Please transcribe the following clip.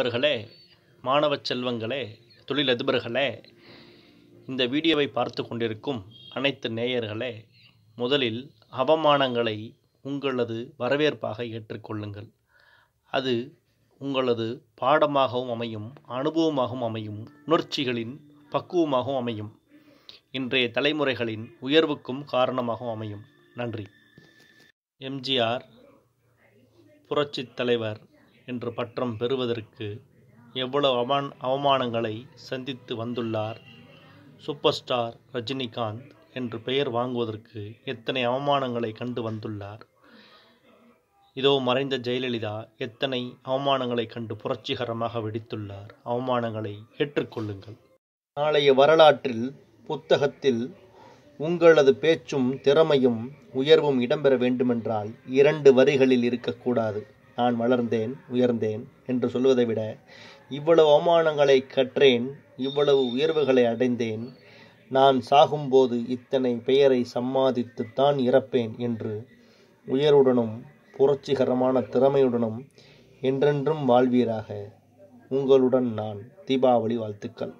நண்பர்களே மாணவ செல்வங்களே தொழிலதிபர்களே இந்த வீடியோவை பார்த்து கொண்டிருக்கும் அனைத்து நேயர்களே முதலில் அவமானங்களை உங்களது வரவேற்பாக ஏற்றுக்கொள்ளுங்கள். அது உங்களது பாடமாகவும் அமையும் அனுபவமாகவும் அமையும் உணர்ச்சிகளின் பக்குவமாகவும் அமையும். இன்றைய தலைமுறைகளின் உயர்வுக்கும் காரணமாகவும் அமையும். நன்றி. எம்ஜிஆர் புரட்சித் தலைவர் என்று பட்டம் பெறுவதற்கு எவ்வளவு அவமான் அவமானங்களை சந்தித்து வந்துள்ளார்? சூப்பர் ஸ்டார் ரஜினிகாந்த் என்று பெயர் வாங்குவதற்கு எத்தனை அவமானங்களை கண்டு வந்துள்ளார்? இதோ மறைந்த ஜெயலலிதா எத்தனை அவமானங்களை கண்டு புரட்சிகரமாக வெடித்துள்ளார்? அவமானங்களை ஏற்றுக்கொள்ளுங்கள். நாளைய வரலாற்றில் புத்தகத்தில் உங்களது பேச்சும் திறமையும் உயர்வும் இடம்பெற வேண்டுமென்றால் இரண்டு வரிகளில் இருக்கக்கூடாது. நான் வளர்ந்தேன் உயர்ந்தேன் என்று சொல்வதை விட இவ்வளவு அவமானங்களை கற்றேன் இவ்வளவு உயர்வுகளை அடைந்தேன் நான் சாகும்போது இத்தனை பெயரை சம்மாதித்துத்தான் இறப்பேன் என்று உயருடனும் புரட்சிகரமான திறமையுடனும் என்றென்றும் வாழ்வீராக. உங்களுடன் நான் தீபாவளி வாழ்த்துக்கள்.